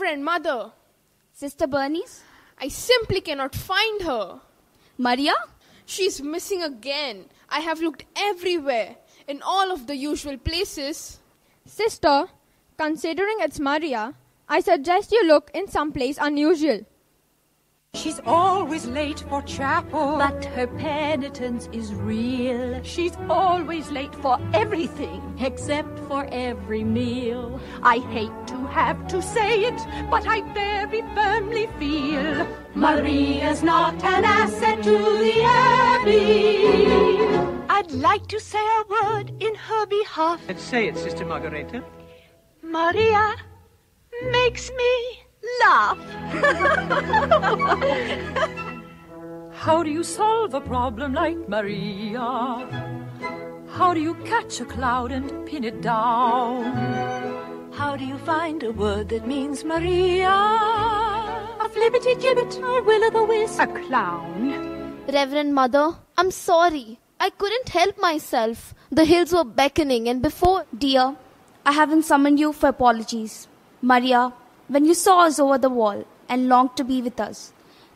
Reverend Mother, Sister Bernice? I simply cannot find her. Maria? She's missing again. I have looked everywhere, in all of the usual places. Sister, considering it's Maria, I suggest you look in some place unusual. She's always late for chapel. But her penitence is real, she's always late for everything. except for every meal. I hate to have to say it, but I very firmly feel Maria's not an asset to the Abbey. I'd like to say a word in her behalf. Let's say it, Sister Margareta. Maria makes me laugh. How do you solve a problem like Maria? How do you catch a cloud and pin it down? How do you find a word that means Maria? A flibbity gibbet, a will o' the wisp, a clown. Reverend Mother, I'm sorry. I couldn't help myself. The hills were beckoning, and before. Dear, I haven't summoned you for apologies. Maria, when you saw us over the wall and longed to be with us,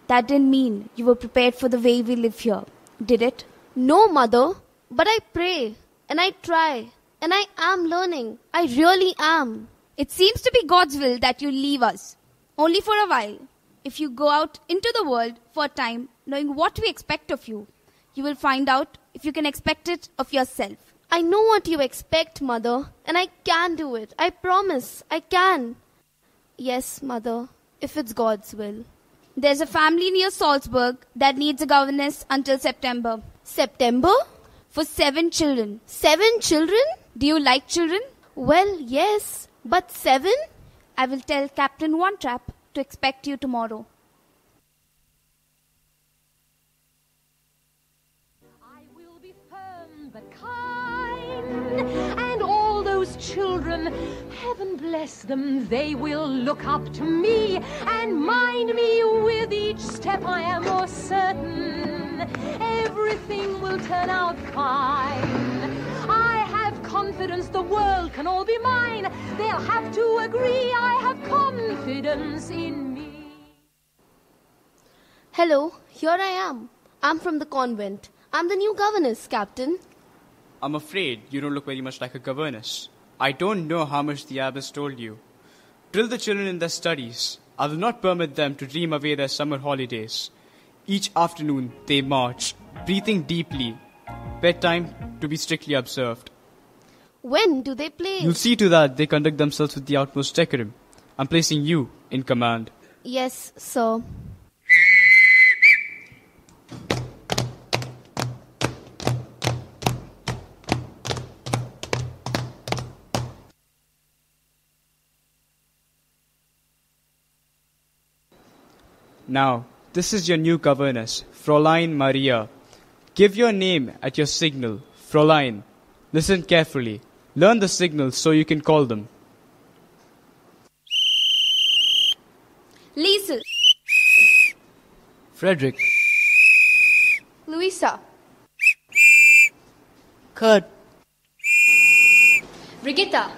that didn't mean you were prepared for the way we live here, did it? No, Mother, but I pray and I try and I am learning. I really am. It seems to be God's will that you leave us, only for a while. If you go out into the world for a time, knowing what we expect of you, you will find out if you can expect it of yourself. I know what you expect, Mother, and I can do it. I promise, I can. Yes, Mother, if it's God's will. There's a family near Salzburg that needs a governess until September. September? For seven children. Seven children? Do you like children? Well, yes, but seven? I will tell Captain Von Trapp to expect you tomorrow. Children, heaven bless them, they will look up to me and mind me with each step. I am more certain everything will turn out fine. I have confidence the world can all be mine. They'll have to agree. I have confidence in me. Hello, here I am. I'm from the convent. I'm the new governess, Captain. I'm afraid you don't look very much like a governess. I don't know how much the abbess told you. Drill the children in their studies. I will not permit them to dream away their summer holidays. Each afternoon they march, breathing deeply. Bedtime to be strictly observed. When do they play? You'll see to that they conduct themselves with the utmost decorum. I'm placing you in command. Yes, sir. Now, this is your new governess, Fräulein Maria. Give your name at your signal, Fräulein. Listen carefully. Learn the signals so you can call them. Liesel. Frederick. Louisa, Kurt. Brigitta.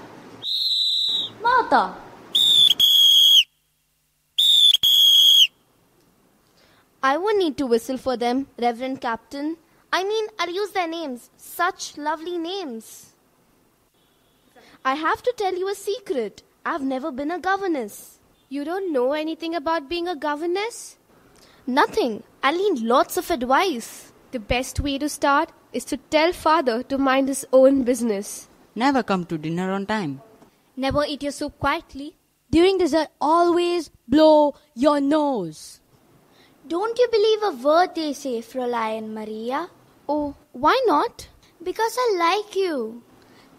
Martha. I won't need to whistle for them, Reverend Captain. I mean, I'll use their names. Such lovely names. I have to tell you a secret. I've never been a governess. You don't know anything about being a governess? Nothing. I need lots of advice. The best way to start is to tell father to mind his own business. Never come to dinner on time. Never eat your soup quietly. During dessert, always blow your nose. Don't you believe a word they say, Fräulein Maria? Oh, why not? Because I like you.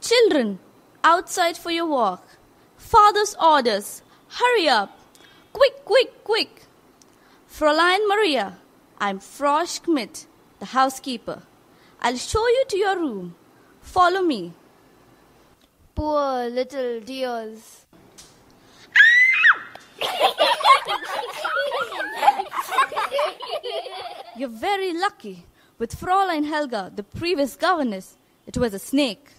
Children, outside for your walk. Father's orders. Hurry up. Quick, quick, quick. Fräulein Maria, I'm Frau Schmidt, the housekeeper. I'll show you to your room. Follow me. Poor little dears. You're very lucky. With Fräulein Helga, the previous governess, it was a snake.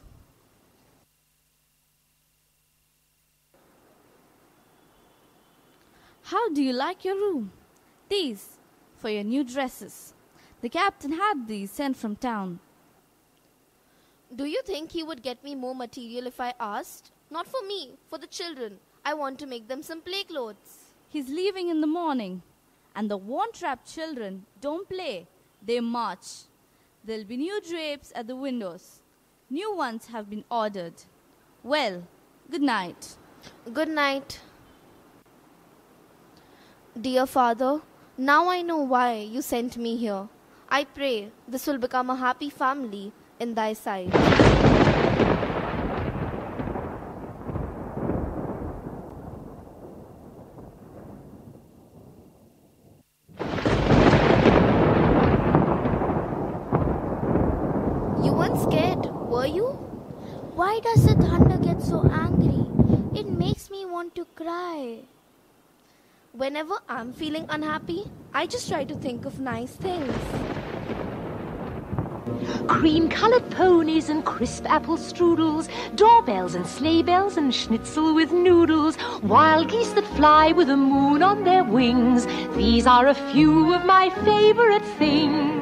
How do you like your room? These for your new dresses. The captain had these sent from town. Do you think he would get me more material if I asked? Not for me, for the children. I want to make them some play clothes. He's leaving in the morning. And the Von Trapp children don't play, they march. There'll be new drapes at the windows. New ones have been ordered. Well, good night. Good night. Dear father, now I know why you sent me here. I pray this will become a happy family in thy sight. Were you? Why does the thunder get so angry? It makes me want to cry. Whenever I'm feeling unhappy, I just try to think of nice things. Cream colored ponies and crisp apple strudels, doorbells and sleigh bells and schnitzel with noodles, wild geese that fly with the moon on their wings. These are a few of my favorite things.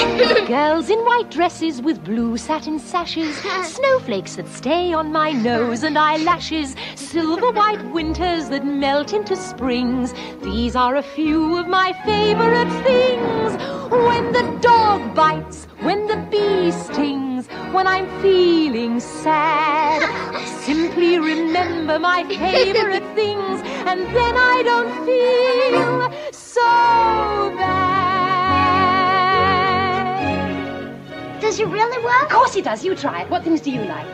Girls in white dresses with blue satin sashes, snowflakes that stay on my nose and eyelashes, silver white winters that melt into springs. These are a few of my favorite things. When the dog bites, when the bee stings, when I'm feeling sad, I simply remember my favorite things, and then I don't feel so bad. It really work? Of course it does. You try it. What things do you like?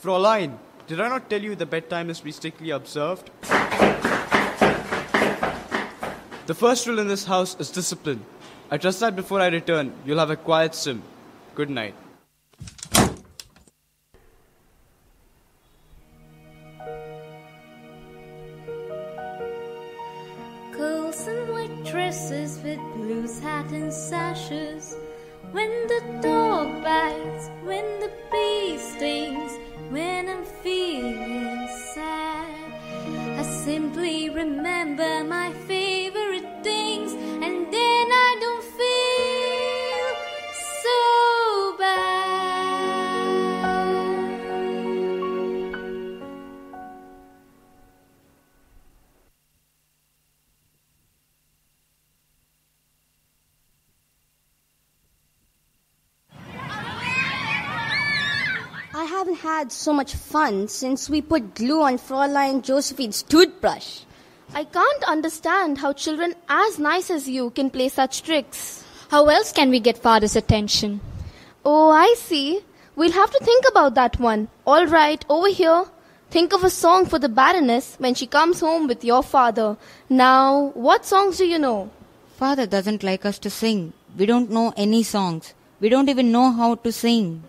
Fräulein, did I not tell you the bedtime is to be strictly observed? The first rule in this house is discipline. I trust that before I return, you'll have a quiet sim. Good night. Haven't had so much fun since we put glue on Fräulein Josephine's toothbrush. I can't understand how children as nice as you can play such tricks. How else can we get father's attention? Oh, I see. We'll have to think about that one. All right, over here. Think of a song for the Baroness when she comes home with your father. Now, what songs do you know? Father doesn't like us to sing. We don't know any songs. We don't even know how to sing.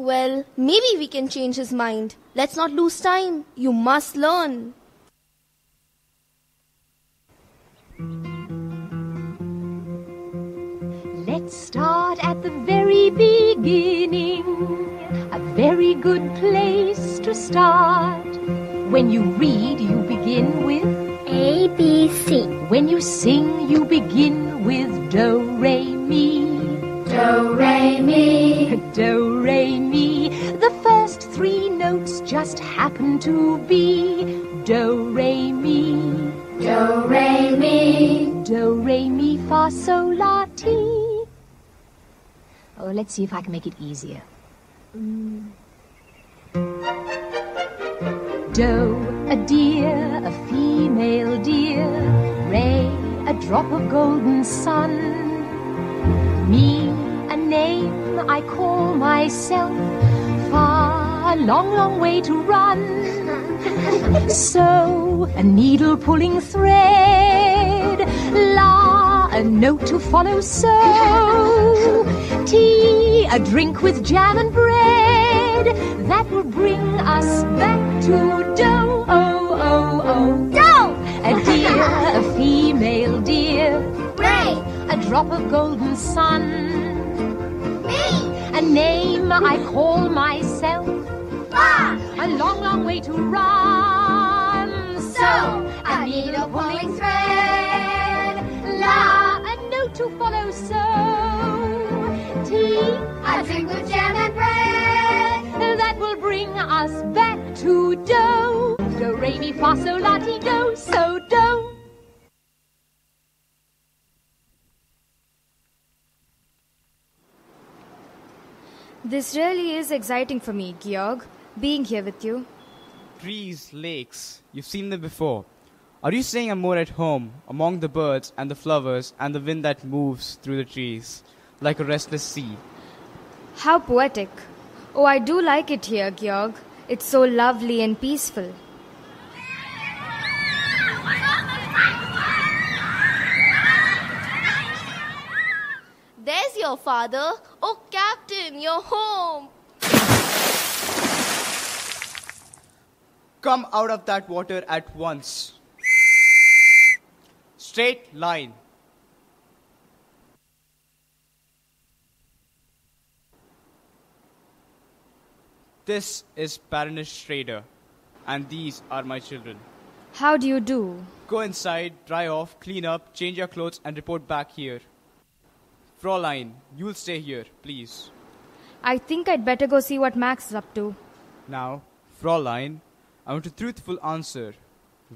Well, maybe we can change his mind. Let's not lose time. You must learn. Let's start at the very beginning. A very good place to start. When you read, you begin with A, B, C. When you sing, you begin with do, re, mi. Do, re, mi. Do, re, mi. The first three notes just happen to be do, re, mi. Do, re, mi. Do, re, mi, fa, sol, la, ti. Oh, let's see if I can make it easier. Mm. Do, a deer, a female deer. Ray, a drop of golden sun. Me, name I call myself. Far, a long, long way to run. So, a needle pulling thread. La, a note to follow. So, tea, a drink with jam and bread. That will bring us back to dough. Oh, oh, oh. Dough! A deer, a female deer. Ray! A drop of golden sun. A name I call myself. Far! A long, long way to run. So, I need a pulling thread. La, a note to follow. So, tea, A drink with jam and bread. that will bring us back to dough. Do, re, mi, fa, sol, la, ti, do, so, do. This really is exciting for me, Georg, being here with you. Trees, lakes, you've seen them before. Are you saying I'm more at home among the birds and the flowers and the wind that moves through the trees like a restless sea? How poetic. Oh, I do like it here, Georg. It's so lovely and peaceful. There's your father. Oh, Captain, you're home. Come out of that water at once. Straight line. This is Baroness Schrader, and these are my children. How do you do? Go inside, dry off, clean up, change your clothes, and report back here. Fraulein, you'll stay here, please. I think I'd better go see what Max is up to. Now, Fraulein, I want a truthful answer.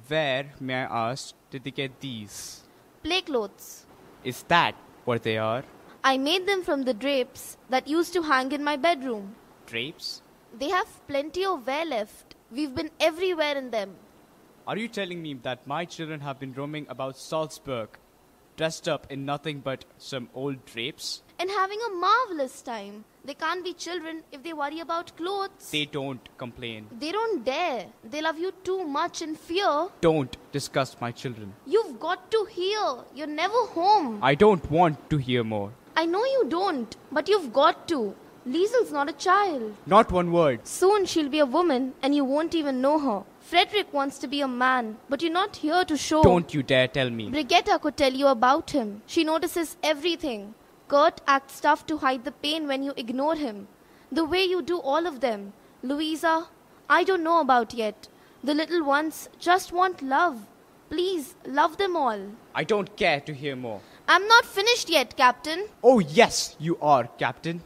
Where, may I ask, did they get these? Play clothes. Is that what they are? I made them from the drapes that used to hang in my bedroom. Drapes? They have plenty of wear left. We've been everywhere in them. Are you telling me that my children have been roaming about Salzburg, dressed up in nothing but some old drapes? And having a marvelous time. They can't be children if they worry about clothes. They don't complain. They don't dare. They love you too much in fear. Don't disgust my children. You've got to hear. You're never home. I don't want to hear more. I know you don't, but you've got to. Liesel's not a child. Not one word. Soon she'll be a woman and you won't even know her. Frederick wants to be a man, but you're not here to show. Don't you dare tell me. Brigitta could tell you about him. She notices everything. Kurt acts tough to hide the pain when you ignore him. The way you do all of them. Louisa, I don't know about yet. The little ones just want love. Please, love them all. I don't care to hear more. I'm not finished yet, Captain. Oh, yes, you are, Captain.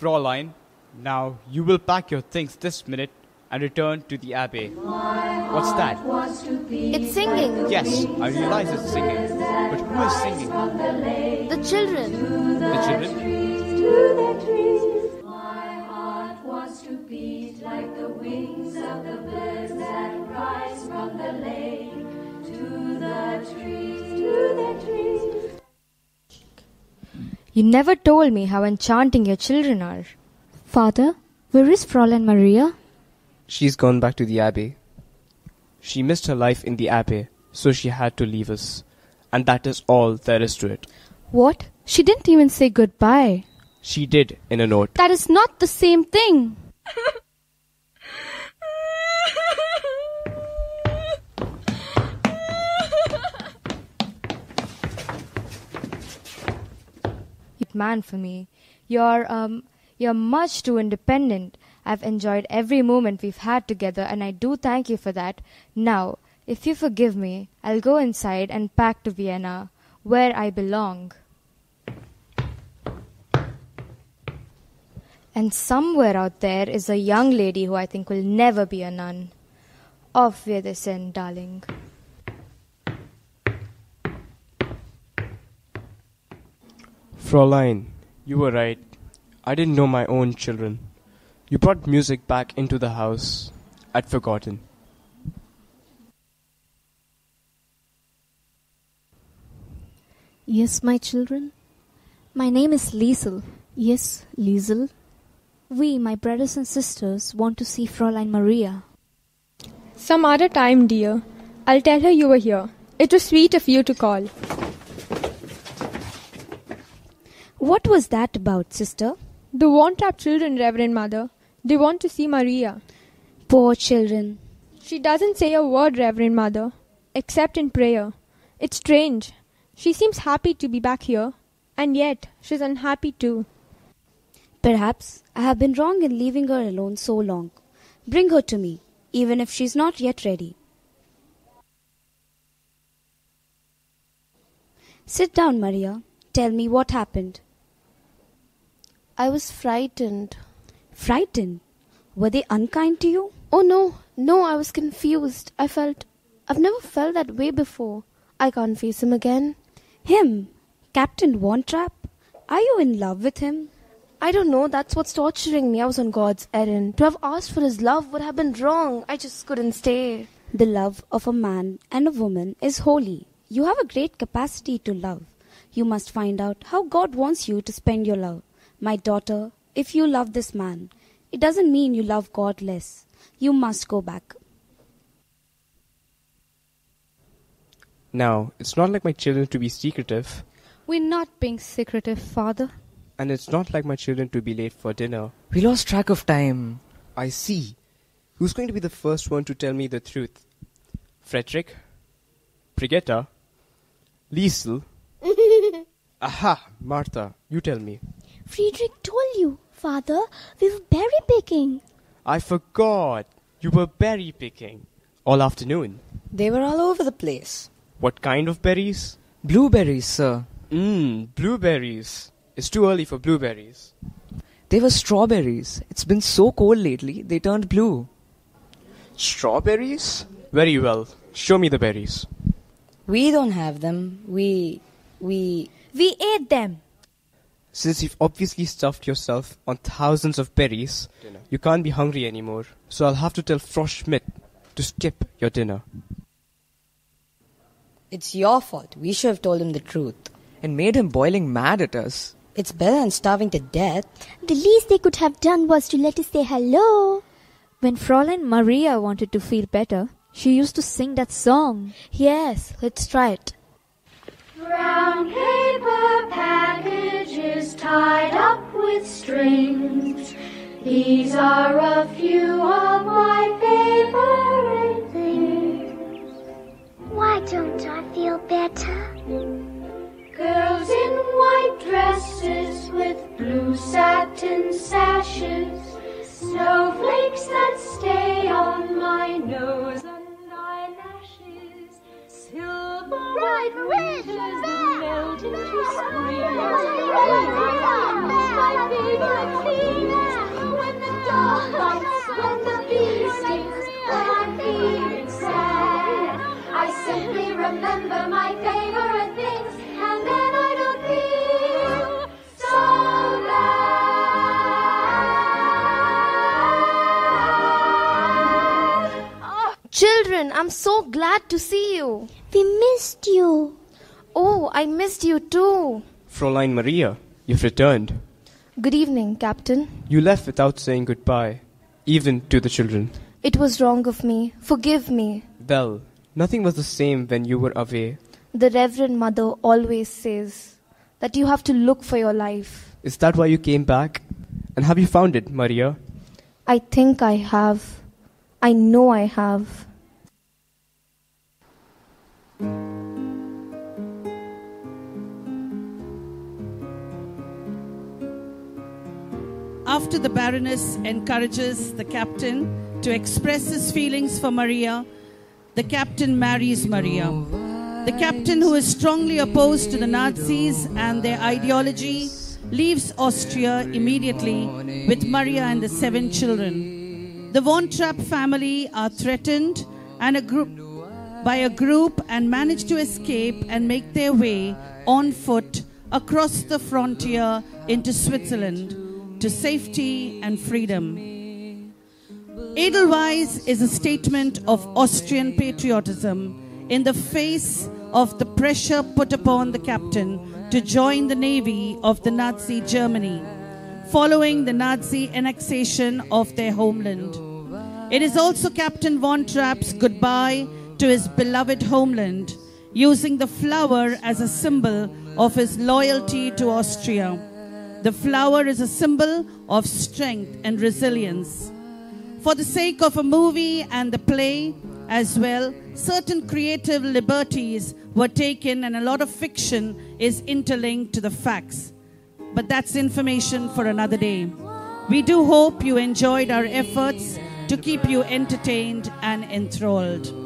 Fraulein, now you will pack your things this minute and return to the Abbey. What's that? It's singing. Yes, I realize it's singing. But who is singing? The children. The children? wants to beat like the wings of the birds that rise from the lake to the trees, to the trees. You never told me how enchanting your children are. Father, where is Fräulein Maria? She's gone back to the Abbey. She missed her life in the Abbey, so she had to leave us. And that is all there is to it. What? She didn't even say goodbye. She did in a note. That is not the same thing. Man for me. You're um you're much too independent. I've enjoyed every moment we've had together and I do thank you for that. Now, If you forgive me, I'll go inside and pack to Vienna, where I belong. And somewhere out there is a young lady who I think will never be a nun. Off with this end, darling. Fräulein, you were right. I didn't know my own children. You brought music back into the house. I'd forgotten. Yes, my children. My name is Liesel. Yes, Liesel. We, my brothers and sisters, want to see Fräulein Maria. Some other time, dear. I'll tell her you were here. It was sweet of you to call. What was that about, sister? The Von Trapp children, Reverend Mother. They want to see Maria. Poor children. She doesn't say a word, Reverend Mother, except in prayer. It's strange. She seems happy to be back here, and yet she's unhappy too. Perhaps I have been wrong in leaving her alone so long. Bring her to me, even if she's not yet ready. Sit down, Maria. Tell me what happened. I was frightened. Frightened? Were they unkind to you? Oh no, no, I was confused. I felt. I've never felt that way before. I can't face him again. Him? Captain Von Trapp? Are you in love with him? I don't know, that's what's torturing me. I was on God's errand. To have asked for his love would have been wrong. I just couldn't stay. The love of a man and a woman is holy. You have a great capacity to love. You must find out how God wants you to spend your love. My daughter, if you love this man, it doesn't mean you love God less. You must go back. Now, it's not like my children to be secretive, We're not being secretive, Father. and it's not like my children to be late for dinner. We lost track of time. I see. Who's going to be the first one to tell me the truth? Frederick? Brigitta? Liesel? Aha, Martha, you tell me. Friedrich told you, Father, we were berry picking. I forgot. You were berry picking. All afternoon. They were all over the place. What kind of berries? Blueberries, sir. Mmm, blueberries. It's too early for blueberries. They were strawberries. It's been so cold lately, they turned blue. Strawberries? Very well. Show me the berries. We don't have them. We. we. We ate them. Since you've obviously stuffed yourself on thousands of berries, you can't be hungry anymore. So I'll have to tell Frau Schmidt to skip your dinner. It's your fault. We should have told him the truth. And made him boiling mad at us. It's better than starving to death. The least they could have done was to let us say hello. When Fräulein Maria wanted to feel better, she used to sing that song. Yes, let's try it. Brown paper packages tied up with strings. These are a few of my favorite things. Why don't I feel better? Bites, the bee when I'm feeling sad. I simply remember my favorite things, and then I don't feel so Children, I'm so glad to see you. We missed you. Oh, I missed you too. Fräulein Maria, you've returned. Good evening, Captain. You left without saying goodbye, even to the children. It was wrong of me. Forgive me. Well, nothing was the same when you were away. The Reverend Mother always says that you have to look for your life. Is that why you came back? And have you found it, Maria? I think I have. I know I have. After the Baroness encourages the captain to express his feelings for Maria, the captain marries Maria. The captain, who is strongly opposed to the Nazis and their ideology, leaves Austria immediately with Maria and the seven children. The Von Trapp family are threatened and a group by a group and manage to escape and make their way on foot across the frontier into Switzerland to safety and freedom. Edelweiss is a statement of Austrian patriotism in the face of the pressure put upon the captain to join the navy of the Nazi Germany following the Nazi annexation of their homeland. It is also Captain von Trapp's goodbye to his beloved homeland, using the flower as a symbol of his loyalty to Austria. The flower is a symbol of strength and resilience. For the sake of a movie and the play as well, certain creative liberties were taken and a lot of fiction is interlinked to the facts. But that's information for another day. We do hope you enjoyed our efforts to keep you entertained and enthralled.